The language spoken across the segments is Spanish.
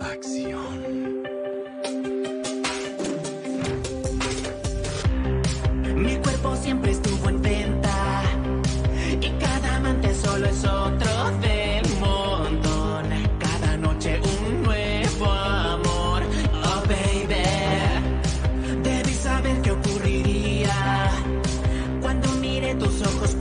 acción. Mi cuerpo siempre estuvo en venta y cada amante solo es otro del montón. Cada noche un nuevo amor, oh baby. Debí saber qué ocurriría cuando mire tus ojos.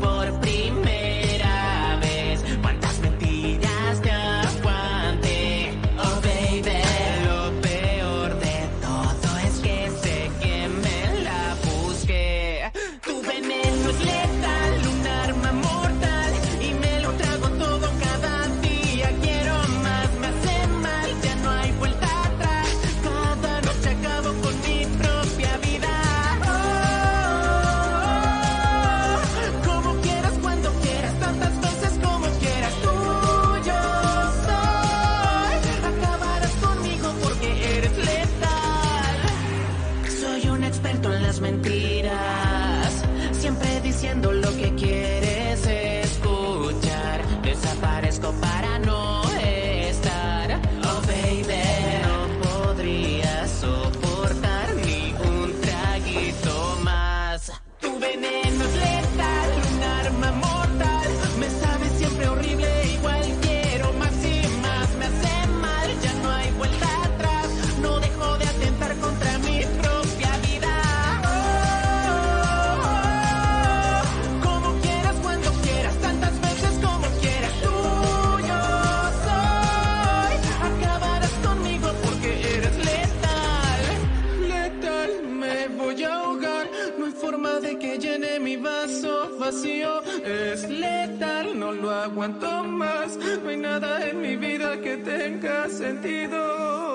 mentiras. que llene mi vaso vacío. Es letal, no lo aguanto más. No hay nada en mi vida que tenga sentido.